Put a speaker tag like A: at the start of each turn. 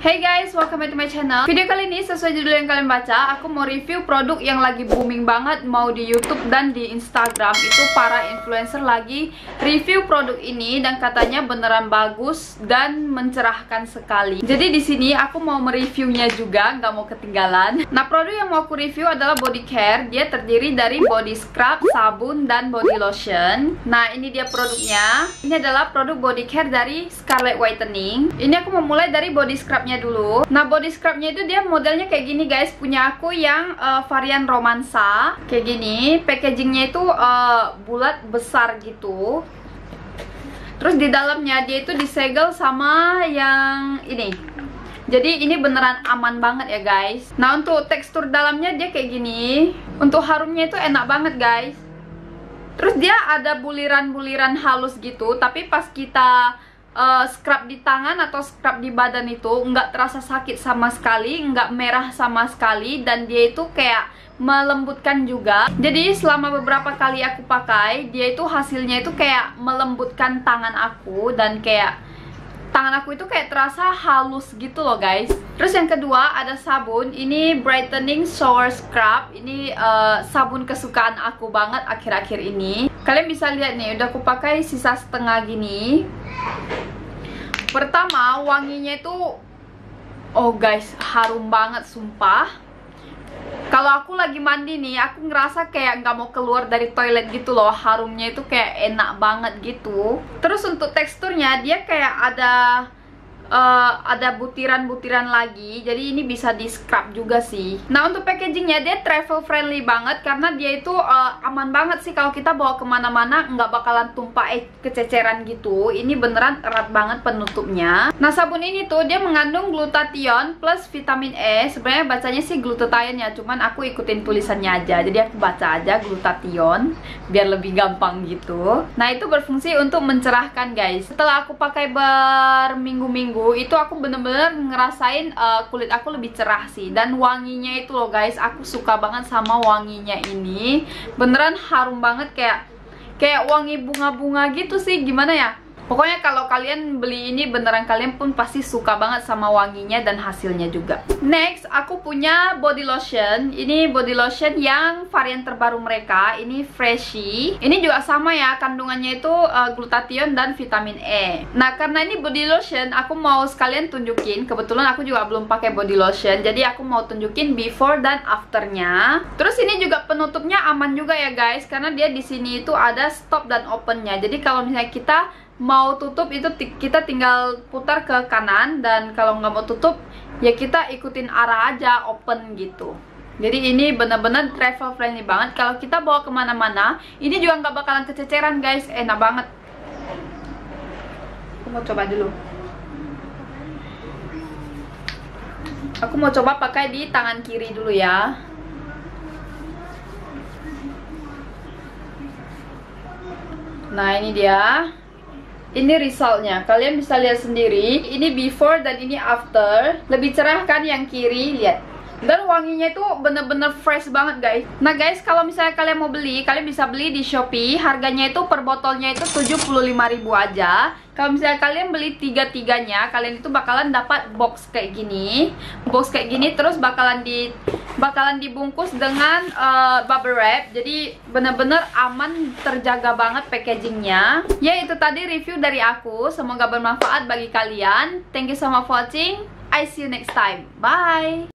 A: Hey guys, welcome back to my channel. Video kali ini sesuai judul yang kalian baca Aku mau review produk yang lagi booming banget Mau di Youtube dan di Instagram. Itu para influencer lagi review produk ini Dan katanya beneran bagus dan mencerahkan sekali. Jadi di sini aku mau mereviewnya juga Gak mau ketinggalan. Nah produk yang mau aku review adalah body care. Dia terdiri dari body scrub, sabun, dan body lotion. Nah ini dia produknya. Ini adalah produk body care dari Scarlet Whitening. Ini aku mau mulai dari body scrubnya dulu. Nah body scrubnya itu dia modelnya kayak gini guys. Punya aku yang uh, varian romansa. Kayak gini. Packagingnya itu uh, bulat besar gitu. Terus di dalamnya dia itu disegel sama yang ini. Jadi ini beneran aman banget ya guys. Nah untuk tekstur dalamnya dia kayak gini. Untuk harumnya itu enak banget guys. Terus dia ada buliran-buliran halus gitu. Tapi pas kita uh, scrub di tangan atau scrub di badan itu nggak terasa sakit sama sekali, nggak merah sama sekali dan dia itu kayak melembutkan juga. Jadi selama beberapa kali aku pakai, dia itu hasilnya itu kayak melembutkan tangan aku dan kayak tangan aku itu kayak terasa halus gitu loh guys. Terus yang kedua ada sabun. Ini brightening shower scrub. Ini uh, sabun kesukaan aku banget akhir-akhir ini. Kalian bisa lihat nih udah aku pakai sisa setengah gini. Pertama, wanginya itu Oh guys, harum banget sumpah Kalau aku lagi mandi nih, aku ngerasa kayak nggak mau keluar dari toilet gitu loh. Harumnya itu kayak enak banget gitu. Terus untuk teksturnya, dia kayak ada uh, ada butiran-butiran lagi. Jadi ini bisa di scrub juga sih. Nah untuk packagingnya dia travel friendly banget karena dia itu uh, aman banget sih. Kalau kita bawa ke mana-mana nggak bakalan tumpah eh kececeran gitu. Ini beneran erat banget penutupnya. Nah sabun ini tuh dia mengandung glutathione plus vitamin E. Sebenarnya bacanya sih glutathione ya cuman aku ikutin tulisannya aja. Jadi aku baca aja glutathione biar lebih gampang gitu. Nah itu berfungsi untuk mencerahkan guys. Setelah aku pakai berminggu-minggu minggu itu aku bener-bener ngerasain uh, kulit aku lebih cerah sih. Dan wanginya itu loh guys. Aku suka banget sama wanginya ini. Beneran harum banget kayak kayak wangi bunga-bunga gitu sih. Gimana ya Pokoknya kalau kalian beli ini beneran kalian pun pasti suka banget sama wanginya dan hasilnya juga. Next, aku punya body lotion. Ini body lotion yang varian terbaru mereka. Ini Freshy. Ini juga sama ya, kandungannya itu uh, glutathione dan vitamin E. Nah, karena ini body lotion, aku mau sekalian tunjukin. Kebetulan aku juga belum pakai body lotion, jadi aku mau tunjukin before dan afternya. Terus ini juga penutupnya aman juga ya guys, karena dia di sini itu ada stop dan opennya. Jadi kalau misalnya kita mau tutup itu kita tinggal putar ke kanan dan kalau nggak mau tutup ya kita ikutin arah aja open gitu. Jadi ini bener-bener travel friendly banget. Kalau kita bawa ke mana-mana ini juga nggak bakalan kececeran guys. Enak banget. Aku mau coba dulu. Aku mau coba pakai di tangan kiri dulu ya. Nah ini dia ini resultnya. Kalian bisa lihat sendiri ini before dan ini after. Lebih cerah kan yang kiri lihat. Dan wanginya itu bener-bener fresh banget guys. Nah guys kalau misalnya kalian mau beli Kalian bisa beli di Shopee. Harganya itu per botolnya itu 75.000 aja. Kalau misalnya kalian beli tiga-tiganya Kalian itu bakalan dapat box kayak gini. Box kayak gini terus bakalan di bakalan dibungkus dengan uh, bubble wrap. Jadi bener-bener aman terjaga banget packagingnya. Ya itu tadi review dari aku. Semoga bermanfaat bagi kalian. Thank you so much for watching. I see you next time. Bye